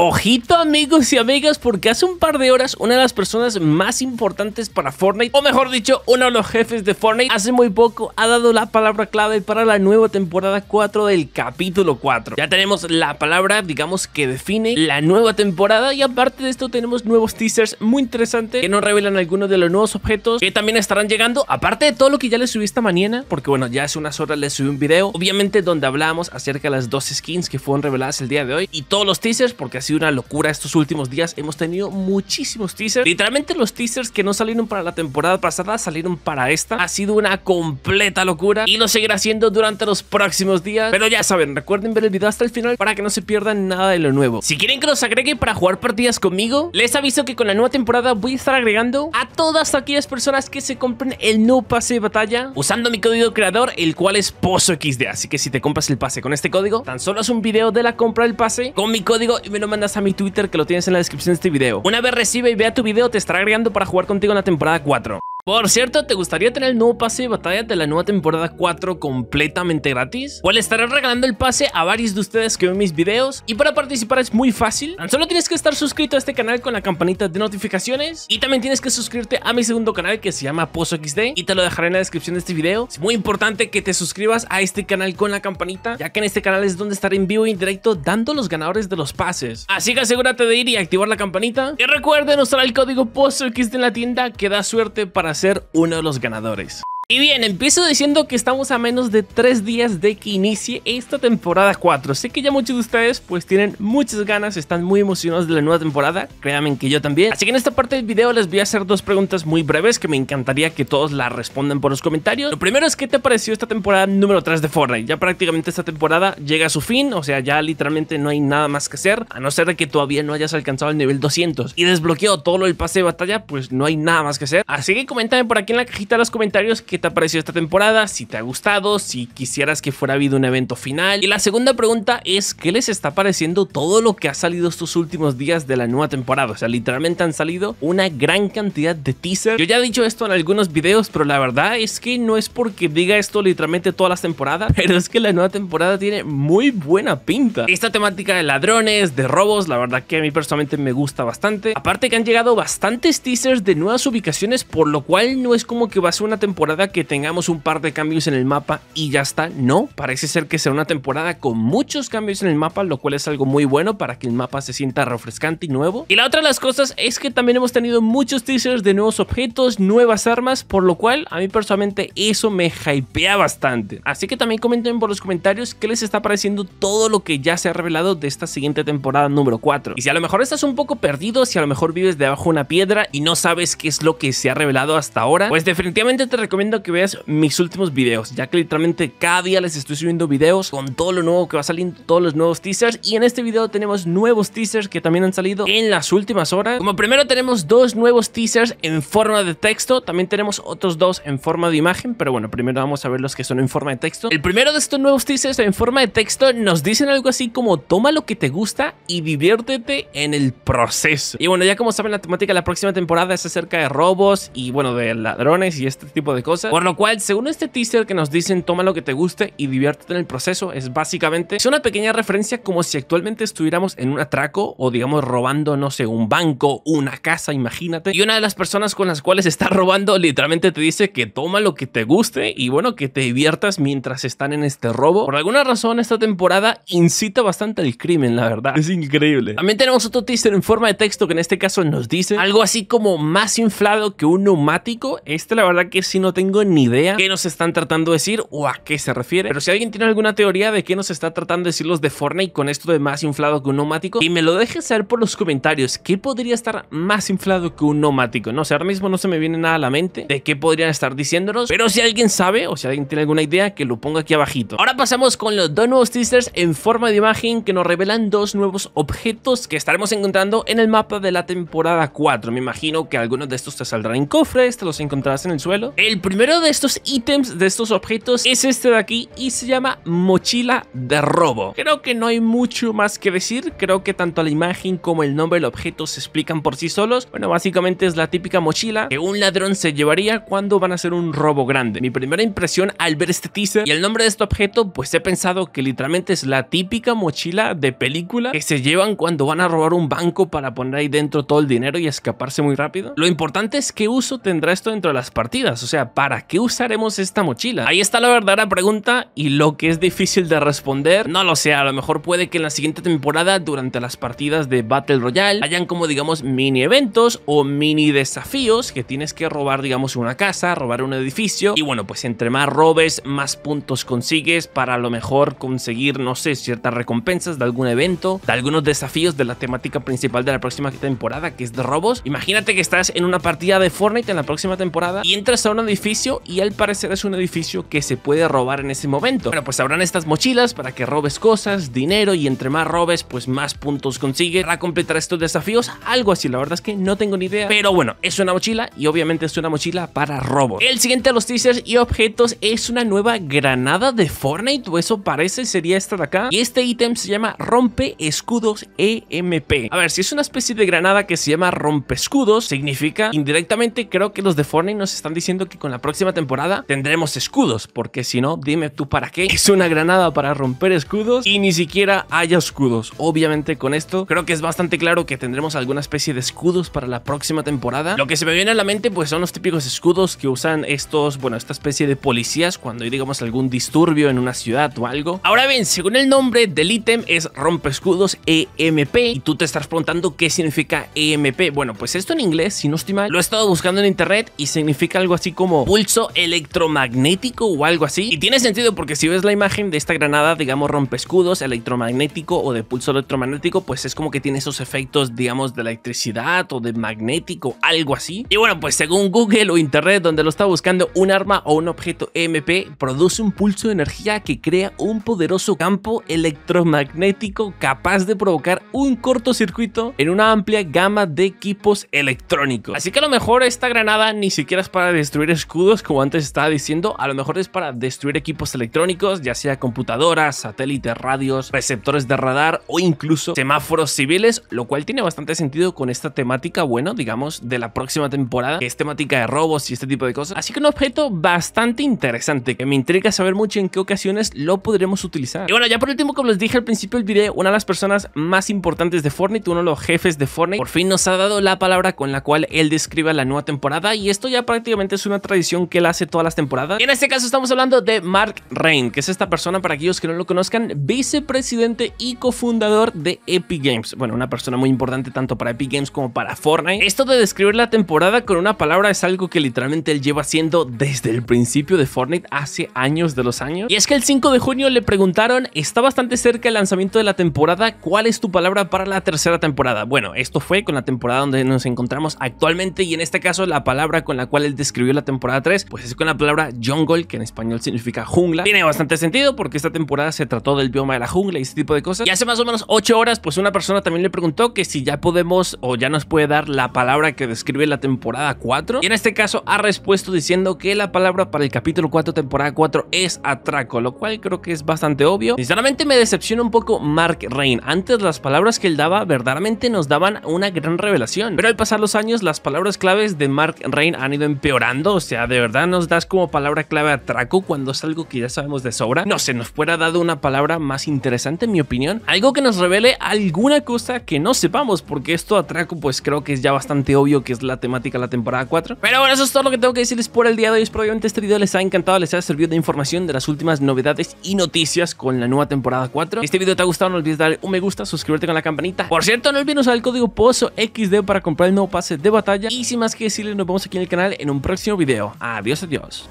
Ojito amigos y amigas porque hace un par de horas una de las personas más importantes para Fortnite, o mejor dicho, uno de los jefes de Fortnite, hace muy poco ha dado la palabra clave para la nueva temporada 4 del capítulo 4. Ya tenemos la palabra, digamos, que define la nueva temporada y aparte de esto tenemos nuevos teasers muy interesantes que nos revelan algunos de los nuevos objetos que también estarán llegando, aparte de todo lo que ya les subí esta mañana, porque bueno, ya hace unas horas les subí un video, obviamente donde hablábamos acerca de las dos skins que fueron reveladas el día de hoy y todos los teasers porque así sido una locura estos últimos días. Hemos tenido muchísimos teasers. Literalmente los teasers que no salieron para la temporada pasada salieron para esta. Ha sido una completa locura y lo seguirá haciendo durante los próximos días. Pero ya saben, recuerden ver el video hasta el final para que no se pierdan nada de lo nuevo. Si quieren que los agregue para jugar partidas conmigo, les aviso que con la nueva temporada voy a estar agregando a todas aquellas personas que se compren el nuevo pase de batalla usando mi código creador, el cual es POZOXD. Así que si te compras el pase con este código, tan solo es un video de la compra del pase con mi código y me lo mandas a mi Twitter que lo tienes en la descripción de este video. Una vez recibe y vea tu video, te estará agregando para jugar contigo en la temporada 4. Por cierto, ¿te gustaría tener el nuevo pase de batalla de la nueva temporada 4 completamente gratis? Pues le estaré regalando el pase a varios de ustedes que ven mis videos y para participar es muy fácil. Tan solo tienes que estar suscrito a este canal con la campanita de notificaciones y también tienes que suscribirte a mi segundo canal que se llama PozoXD y te lo dejaré en la descripción de este video. Es muy importante que te suscribas a este canal con la campanita ya que en este canal es donde estaré en vivo y en directo dando los ganadores de los pases. Así que asegúrate de ir y activar la campanita y recuerden usar el código PozoXD en la tienda que da suerte para ser uno de los ganadores. Y bien, empiezo diciendo que estamos a menos de 3 días de que inicie esta temporada 4. Sé que ya muchos de ustedes pues tienen muchas ganas, están muy emocionados de la nueva temporada, créanme que yo también. Así que en esta parte del video les voy a hacer dos preguntas muy breves que me encantaría que todos las respondan por los comentarios. Lo primero es ¿qué te pareció esta temporada número 3 de Fortnite? Ya prácticamente esta temporada llega a su fin, o sea, ya literalmente no hay nada más que hacer, a no ser de que todavía no hayas alcanzado el nivel 200 y desbloqueado todo lo del pase de batalla, pues no hay nada más que hacer. Así que coméntame por aquí en la cajita de los comentarios que te ha parecido esta temporada, si te ha gustado, si quisieras que fuera habido un evento final. Y la segunda pregunta es, ¿qué les está pareciendo todo lo que ha salido estos últimos días de la nueva temporada? O sea, literalmente han salido una gran cantidad de teasers. Yo ya he dicho esto en algunos videos, pero la verdad es que no es porque diga esto literalmente todas las temporadas, pero es que la nueva temporada tiene muy buena pinta. Esta temática de ladrones, de robos, la verdad que a mí personalmente me gusta bastante. Aparte que han llegado bastantes teasers de nuevas ubicaciones, por lo cual no es como que va a ser una temporada que tenga un par de cambios en el mapa y ya está. No, parece ser que será una temporada con muchos cambios en el mapa, lo cual es algo muy bueno para que el mapa se sienta refrescante y nuevo. Y la otra de las cosas es que también hemos tenido muchos teasers de nuevos objetos, nuevas armas, por lo cual a mí personalmente eso me hypea bastante. Así que también comenten por los comentarios qué les está pareciendo todo lo que ya se ha revelado de esta siguiente temporada número 4. Y si a lo mejor estás un poco perdido, si a lo mejor vives debajo de una piedra y no sabes qué es lo que se ha revelado hasta ahora, pues definitivamente te recomiendo que veas mis últimos videos, ya que literalmente cada día les estoy subiendo videos con todo lo nuevo que va saliendo, todos los nuevos teasers y en este video tenemos nuevos teasers que también han salido en las últimas horas. Como primero tenemos dos nuevos teasers en forma de texto, también tenemos otros dos en forma de imagen, pero bueno, primero vamos a ver los que son en forma de texto. El primero de estos nuevos teasers en forma de texto nos dicen algo así como toma lo que te gusta y diviértete en el proceso. Y bueno, ya como saben la temática de la próxima temporada es acerca de robos y bueno, de ladrones y este tipo de cosas, por lo cual según este teaser que nos dicen toma lo que te guste y diviértete en el proceso, es básicamente es una pequeña referencia como si actualmente estuviéramos en un atraco o digamos robando, no sé, un banco, una casa, imagínate. Y una de las personas con las cuales está robando literalmente te dice que toma lo que te guste y bueno, que te diviertas mientras están en este robo. Por alguna razón esta temporada incita bastante al crimen, la verdad. Es increíble. También tenemos otro teaser en forma de texto que en este caso nos dice algo así como más inflado que un neumático. Este la verdad que sí no tengo ni idea qué nos están tratando de decir o a qué se refiere. Pero si alguien tiene alguna teoría de qué nos está tratando de decir los de Fortnite con esto de más inflado que un neumático, y me lo dejes saber por los comentarios, ¿qué podría estar más inflado que un neumático? No sé, ahora mismo no se me viene nada a la mente de qué podrían estar diciéndonos, pero si alguien sabe o si alguien tiene alguna idea, que lo ponga aquí abajito. Ahora pasamos con los dos nuevos teasers en forma de imagen que nos revelan dos nuevos objetos que estaremos encontrando en el mapa de la temporada 4. Me imagino que algunos de estos te saldrán en cofres, te los encontrarás en el suelo. El primero primero de estos ítems, de estos objetos, es este de aquí y se llama mochila de robo. Creo que no hay mucho más que decir, creo que tanto la imagen como el nombre del objeto se explican por sí solos. Bueno, básicamente es la típica mochila que un ladrón se llevaría cuando van a hacer un robo grande. Mi primera impresión al ver este teaser y el nombre de este objeto, pues he pensado que literalmente es la típica mochila de película que se llevan cuando van a robar un banco para poner ahí dentro todo el dinero y escaparse muy rápido. Lo importante es qué uso tendrá esto dentro de las partidas, o sea, ¿para qué usaremos esta mochila? Ahí está la verdadera pregunta y lo que es difícil de responder, no lo sé, a lo mejor puede que en la siguiente temporada, durante las partidas de Battle Royale, hayan como digamos mini eventos o mini desafíos que tienes que robar digamos una casa, robar un edificio y bueno, pues entre más robes, más puntos consigues para a lo mejor conseguir, no sé, ciertas recompensas de algún evento, de algunos desafíos de la temática principal de la próxima temporada, que es de robos. Imagínate que estás en una partida de Fortnite en la próxima temporada y entras a un edificio y al parecer es un edificio que se puede robar en ese momento. Bueno, pues habrán estas mochilas para que robes cosas, dinero y entre más robes, pues más puntos consigues para completar estos desafíos. Algo así, la verdad es que no tengo ni idea. Pero bueno, es una mochila y obviamente es una mochila para robos. El siguiente de los teasers y objetos es una nueva granada de Fortnite, o eso parece, sería esta de acá. Y este ítem se llama Rompe Escudos EMP. A ver, si es una especie de granada que se llama Rompe Escudos, significa indirectamente creo que los de Fortnite nos están diciendo que con la próxima temporada tendremos escudos, porque si no, dime tú para qué. Es una granada para romper escudos y ni siquiera haya escudos. Obviamente con esto creo que es bastante claro que tendremos alguna especie de escudos para la próxima temporada. Lo que se me viene a la mente pues son los típicos escudos que usan estos, bueno, esta especie de policías cuando hay digamos algún disturbio en una ciudad o algo. Ahora bien, según el nombre del ítem es rompe escudos EMP y tú te estás preguntando qué significa EMP. Bueno, pues esto en inglés, si no estoy mal, lo he estado buscando en internet y significa algo así como pulso electromagnético o algo así. Y tiene sentido porque si ves la imagen de esta granada, digamos rompe escudos electromagnético o de pulso electromagnético, pues es como que tiene esos efectos, digamos, de electricidad o de magnético, algo así. Y bueno, pues según Google o internet donde lo está buscando, un arma o un objeto EMP produce un pulso de energía que crea un poderoso campo electromagnético capaz de provocar un cortocircuito en una amplia gama de equipos electrónicos. Así que a lo mejor esta granada ni siquiera es para destruir escudos, como antes estaba diciendo, a lo mejor es para destruir equipos electrónicos, ya sea computadoras, satélites, radios, receptores de radar o incluso semáforos civiles, lo cual tiene bastante sentido con esta temática, bueno, digamos, de la próxima temporada, que es temática de robos y este tipo de cosas. Así que un objeto bastante interesante, que me intriga saber mucho en qué ocasiones lo podremos utilizar. Y bueno, ya por último, como les dije al principio del video, una de las personas más importantes de Fortnite, uno de los jefes de Fortnite, por fin nos ha dado la palabra con la cual él describe la nueva temporada y esto ya prácticamente es una tradición que él hace todas las temporadas. Y en este caso estamos hablando de Mark Rain, que es esta persona, para aquellos que no lo conozcan, vicepresidente y cofundador de Epic Games. Bueno, una persona muy importante tanto para Epic Games como para Fortnite. Esto de describir la temporada con una palabra es algo que literalmente él lleva haciendo desde el principio de Fortnite, hace años de los años. Y es que el 5 de junio le preguntaron, está bastante cerca el lanzamiento de la temporada, ¿cuál es tu palabra para la tercera temporada? Bueno, esto fue con la temporada donde nos encontramos actualmente y en este caso la palabra con la cual él describió la temporada 3, pues es con la palabra jungle, que en español significa jungla. Tiene bastante sentido porque esta temporada se trató del bioma de la jungla y este tipo de cosas. Y hace más o menos 8 horas, pues una persona también le preguntó que si ya podemos o ya nos puede dar la palabra que describe la temporada 4. Y en este caso ha respuesto diciendo que la palabra para el capítulo 4, temporada 4 es atraco, lo cual creo que es bastante obvio. Sinceramente me decepciona un poco Mark Rain. Antes las palabras que él daba verdaderamente nos daban una gran revelación. Pero al pasar los años las palabras claves de Mark Rain han ido empeorando. O sea, de verdad nos das como palabra clave atraco cuando es algo que ya sabemos de sobra. No sé, nos fuera dado una palabra más interesante en mi opinión. Algo que nos revele alguna cosa que no sepamos porque esto atraco pues creo que es ya bastante obvio que es la temática de la temporada 4. Pero bueno, eso es todo lo que tengo que decirles por el día de hoy. Espero obviamente este video les haya encantado, les haya servido de información de las últimas novedades y noticias con la nueva temporada 4. Si este video te ha gustado no olvides darle un me gusta, suscribirte con la campanita. Por cierto, no olvides usar el código POZO XD para comprar el nuevo pase de batalla. Y sin más que decirles, nos vemos aquí en el canal en un próximo video. Adiós, adiós.